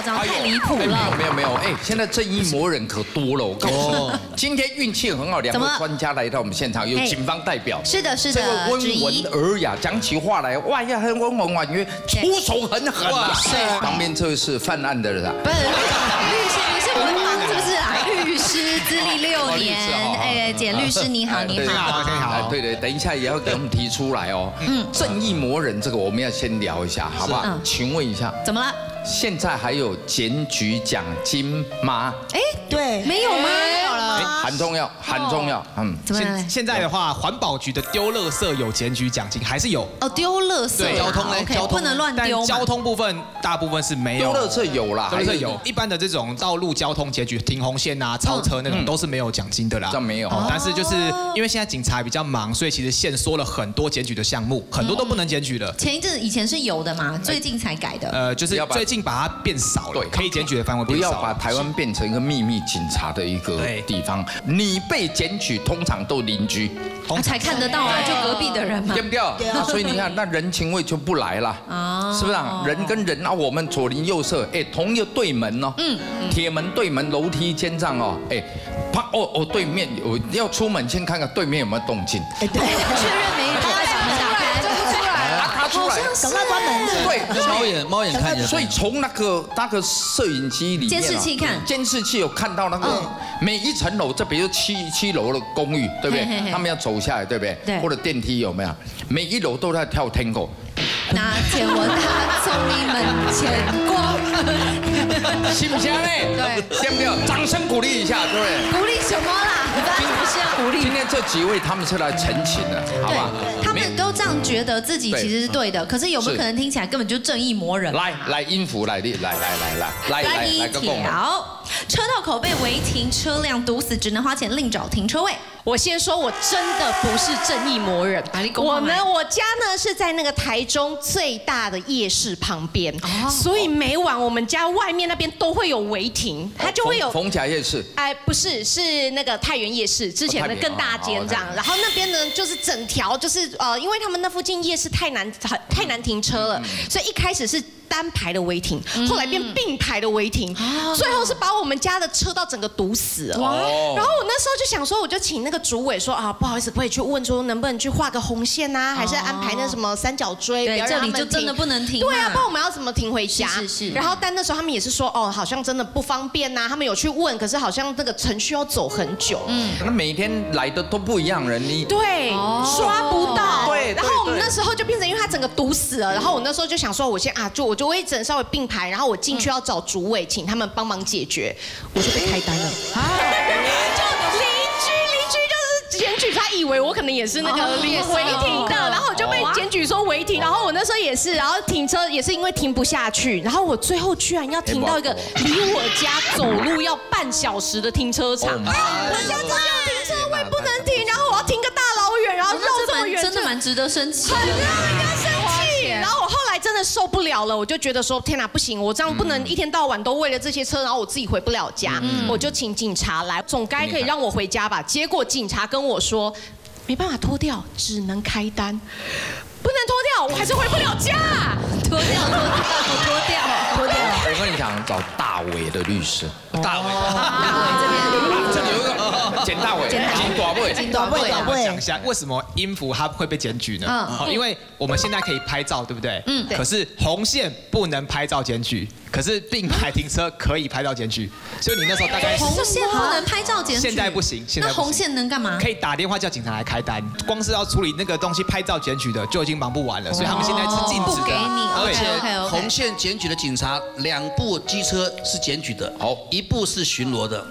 夸张，太离谱了没有了。没有没有，哎，现在正义魔人可多了，我告诉你，今天运气很好，两怎么了位专家来到我们现场，有哎警方代表。是的，是这的，温文尔雅，讲起话来，哇呀，很温文婉约，出手很狠啊！是旁边这位是犯案的人啊，不是律师，你是文盲是不是啊？律师资历六年哎，简律师你好，你好，你好哎对对，等一下也要给我们提出来哦。嗯，正义魔人这个我们要先聊一下，好不好嗯？请问一下，怎么了？现在还有检举奖金吗？哎，对，没有吗？哎，很重要，很重要。嗯，怎么了现？现在的话，环保局的丢垃圾有检举奖金，还是有。哦，丢垃圾对交通嘞 OK，交通不能乱丢嘛。交通部分大部分是没有。丢垃圾有啦，还都是有，一般的这种道路交通检举、停红线啊、超车那种嗯都是没有奖金的啦。这样没有哦但是就是因为现在警察比较忙，所以其实限缩了很多检举的项目，很多都不能检举了。前一阵以前是有的嘛，最近才改的。呃，就是要把最近把它变少了对，可以检举的范围不要把。台湾变成一个秘密警察的一个地方。你被检举，通常都邻居，啊才看得到啊，就隔壁的人嘛。对。不对？啊。所以你看，那人情味就不来了，啊。是不是啊？人跟人啊，我们左邻右舍，哎，同一个对门哦，嗯，铁门对门，楼梯间上哦，哎，啪哦哦，对面我要出门先看看对面有没有动静，哎对，确认没来，赶快关门。对，猫眼猫眼看着，所以从那个那个摄影机里面啊监视器看监视器有看到那个每一层楼，这比如七七楼的公寓，对不对？他们要走下来，对不对？对或者电梯有没有？每一楼都在跳 tango，拿钱我他从你门前过，信不信呢？对信不信？掌声鼓励一下，对不对？鼓励什么啦？不是要鼓励今。天这几位他们是来澄清的，好吧？对，他们都这样觉得自己其实是对的，可是有没有可能听起来根本就正义魔人？来来音符来力，来来来来来来来个共车道口被违停车辆堵死，只能花钱另找停车位。我先说，我真的不是正义魔人。我看嘛呢，我家呢是在那个台中最大的夜市旁边，哦。所以每晚我们家外面那边都会有违停，它就会有。逢甲夜市，哎，不是，是那个太原夜市之前的更大间这样哦，然后那边呢就是整条就是呃，因为他们那附近夜市太难太太难停车了，所以一开始是单排的违停，后来变并排的违停，最后是把我们家的车道整个堵死了。哦。然后我那时候就想说，我就请那个主委说啊，不好意思，可以去问说能不能去画个红线呐、还是安排那什么三角锥，对不要让他们就真的停不能停对啊，不然我们要怎么停回家？是是是。然后但那时候他们也是说，哦，好像真的不方便呐、他们有去问，可是好像那个程序要走很久。嗯，那每天来的都不一样人，你对，刷不到。对对然后我们那时候就变成，因为它整个堵死了，然后我那时候就想说，我先啊，就我就会整稍微并排，然后我进去要找主委，请他们帮忙解决，我就被开单了。就邻居，邻居就是检举，他以为我可能也是那个违停的，哦然后我就被检举说违停，然后我那时候也是，然后停车也是因为停不下去，然后我最后居然要停到一个离我家走路要半小时的停车场，Oh 我家只有真的蛮值得生气。很让人家生气。然后我后来真的受不了了，我就觉得说，天哪，不行，我这样不能一天到晚都为了这些车，然后我自己回不了家，我就请警察来，总该可以让我回家吧。结果警察跟我说，没办法脱掉，只能开单，不能脱掉，我还是回不了家。脱掉，脱掉，脱掉，脱掉。我跟你讲，找大伟的律师，大伟，大伟这边，这里有一个简大伟，简大伟金大尾。短我讲一，下为什么音符它会被检举呢？嗯。好，因为我们现在可以拍照，对不对？嗯对。可是红线不能拍照检举，可是并排停车可以拍照检举，所以你那时候大概红线不能拍照检举，现在不行现在红线能干嘛？可以打电话叫警察来开单，光是要处理那个东西拍照检举的就已经忙不完了，所以他们现在是禁止的。不给你而且红线检举的警察，两部机车是检举的，好。一部是巡逻的。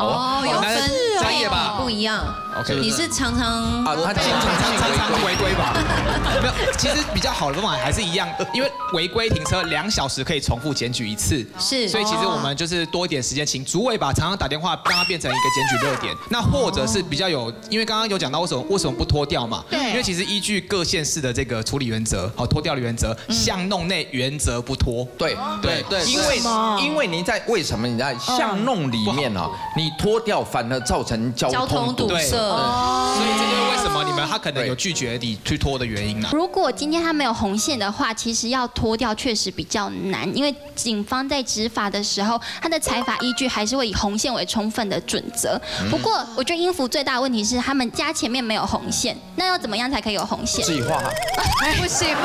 哦，有分专业吧不一样。OK 你是常常啊，他经常常常违规。吧？没有，其实比较好的方法还是一样，因为违规停车两小时可以重复检举一次，是所以其实我们就是多一点时间，请主委吧常常打电话，让它变成一个检举热点。那或者是比较有，因为刚刚有讲到为什么为什么不脱掉嘛？对因为其实依据各县市的这个处理原则，好脱掉的原则，巷弄内原则不脱。对对对因为因为您在为什么你在巷弄里面哦，你脱掉反而造成交交通通堵堵塞，对所以这就是为什什么你们他可能有拒绝你去拖的原因呢？如果今天他没有红线的话，其实要脱掉确实比较难，因为警方在执法的时候，他的采法依据还是会以红线为充分的准则。不过，我觉得音符最大的问题是他们家前面没有红线，那要怎么样才可以有红线？自己画，不行吧？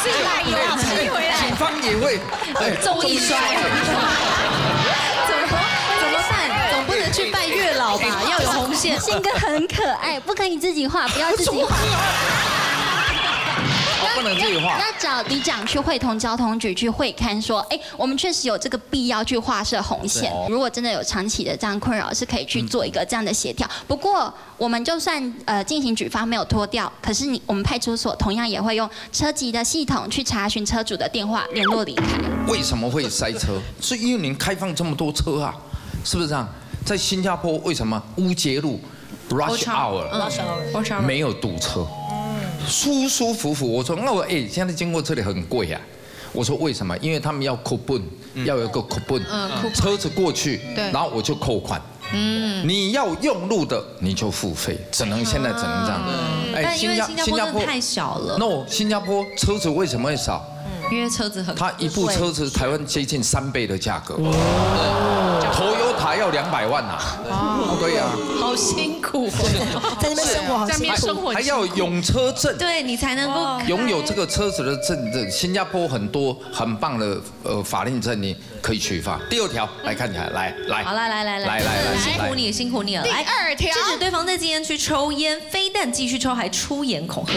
自己来有，自己回来。警方也会，对，综艺摔，要有红线。宪哥很可爱，不可以自己画，不要自己画。不能自己画。要找里长去会同交通局去会看，说，哎，我们确实有这个必要去画设红线。如果真的有长期的这样困扰，是可以去做一个这样的协调。不过，我们就算呃进行举发没有脱掉，可是你我们派出所同样也会用车籍的系统去查询车主的电话联络离开。为什么会塞车？是因为您开放这么多车啊，是不是这样？在新加坡为什么乌节路 rush hour 没有堵车？舒舒服服，我说那我哎，现在经过这里很贵啊。我说为什么？因为他们要扣本，要有个扣本，车子过去，然后我就扣款。嗯，你要用路的你就付费，只能现在只能这样。哎，新加新加坡太小了。no，新加坡车子为什么会少？因为车子很，它一部车子台湾接近三倍的价格。头油塔要两百万呐！哦，对呀，好辛苦，在那边生活，好辛苦还要用车证，对你才能够拥有这个车子的证。证新加坡很多很棒的呃法令证，你可以取发。第二条来看起来，来来，好来来来来来来，辛苦你辛苦你了。第二条，制止对方在禁烟区抽烟，非但继续抽，还出言恐吓。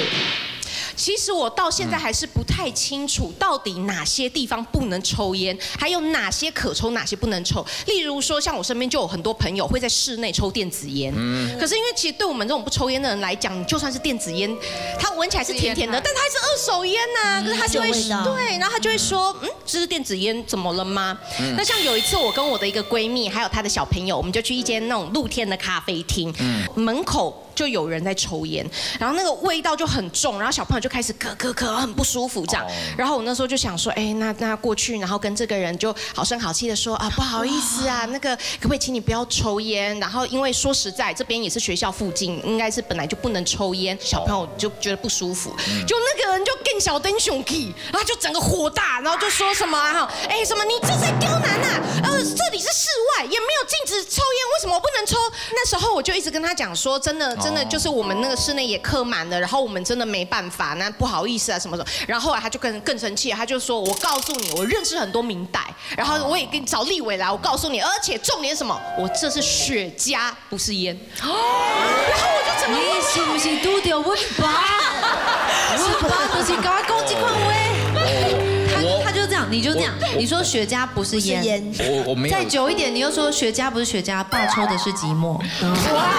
其实我到现在还是不太清楚，到底哪些地方不能抽烟，还有哪些可抽，哪些不能抽。例如说，像我身边就有很多朋友会在室内抽电子烟。嗯。可是因为其实对我们这种不抽烟的人来讲，就算是电子烟，它闻起来是甜甜的，但它还是二手烟呐。可是他就会对，然后他就会说，嗯，这是电子烟，怎么了吗？那像有一次，我跟我的一个闺蜜还有她的小朋友，我们就去一间那种露天的咖啡厅，门口。就有人在抽烟，然后那个味道就很重，然后小朋友就开始咳咳咳，很不舒服这样。然后我那时候就想说，哎，那那过去，然后跟这个人就好声好气的说啊，不好意思啊，那个可不可以请你不要抽烟？然后因为说实在，这边也是学校附近，应该是本来就不能抽烟，小朋友就觉得不舒服。就那个人就更小灯熊气，然后就整个火大，然后就说什么哈，哎什么你这是刁难呐？呃，这里是室外，也没有禁止抽烟，为什么我不能抽？那时候我就一直跟他讲说，真的。真的就是我们那个室内也客满了，然后我们真的没办法，那不好意思啊什么什么。然后后来他就更更生气，他就说：“我告诉你，我认识很多明代，然后我也给你找立委来，我告诉你，而且重点什么？我这是雪茄，不是烟。”哦然后我就怎么？你是不是都掉我爸？我爸就是搞攻击狂威。他他就这样，你就这样，你说雪茄不是烟，我我没再久一点，你又说雪茄不是雪茄，爸抽的是寂寞。哇！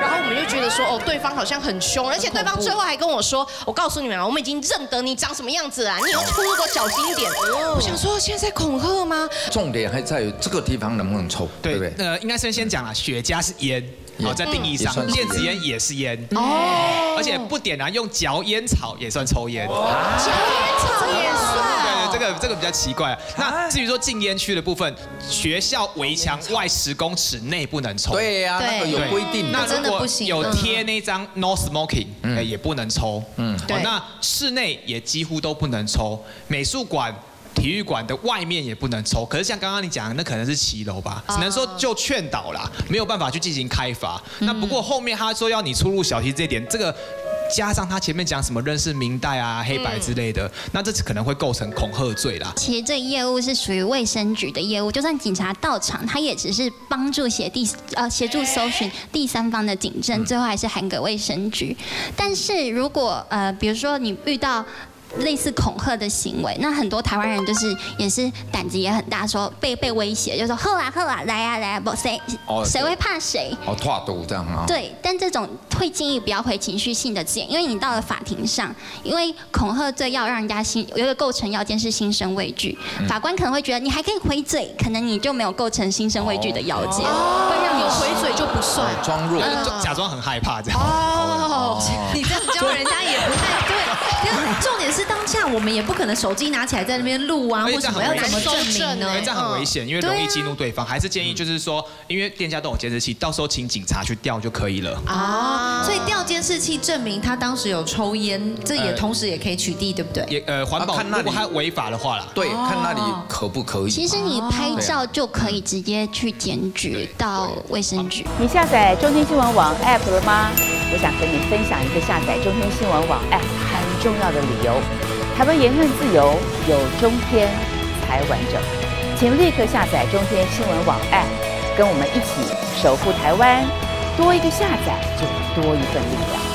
然后我们就觉得说，哦，对方好像很凶，而且对方最后还跟我说，我告诉你们啊，我们已经认得你长什么样子了，你以后出入都小心一点。我想说，现在在恐吓吗？重点还在于这个地方能不能抽，对不对？呃，应该先先讲了，雪茄是烟，好，在定义上，电子烟也是烟，哦，而且不点燃用嚼烟草也算抽烟，嚼烟草也算。这个这个比较奇怪。那至于说禁烟区的部分，学校围墙外十公尺内不能抽。对呀，那个有规定。那如果有贴那张 No Smoking，哎，也不能抽。嗯，对。那室内也几乎都不能抽，美术馆、体育馆的外面也不能抽。可是像刚刚你讲，那可能是骑楼吧，只能说就劝导啦，没有办法去进行开发。那不过后面他说要你出入小溪这点，这个。加上他前面讲什么认识明代啊、黑白之类的，那这次可能会构成恐吓罪啦。其实这业务是属于卫生局的业务，就算警察到场，他也只是帮助协第呃协助搜寻第三方的警证，最后还是函给卫生局。但是如果呃比如说你遇到。类似恐吓的行为，那很多台湾人就是也是胆子也很大，说被被威胁，就说喝啊喝啊来啊来啊，不谁谁会怕谁？哦，拓毒这样啊？对，但这种会建议不要回情绪性的字眼，因为你到了法庭上，因为恐吓罪要让人家心有一个构成要件是心生畏惧，法官可能会觉得你还可以回嘴，可能你就没有构成心生畏惧的要件，会让你回嘴就不算，装弱，假装很害怕这样。哦，你这样教人家也不太们也不可能手机拿起来在那边录啊，或者要怎么证明呢？这样很危险，因为容易激怒对方。还是建议就是说，因为店家都有监视器，到时候请警察去调就可以了。啊，所以调监视器证明他当时有抽烟，这也同时也可以取缔，对不对？也呃，环保看如果他违法的话啦，对，看那里可不可以？其实你拍照就可以直接去检举到卫生局。你下载中天新闻网 App 了吗？我想和你分享一个下载中天新闻网 App 很重要的理由。台湾言论自由有中天才完整，请立刻下载中天新闻网 App，跟我们一起守护台湾。多一个下载，就多一份力量。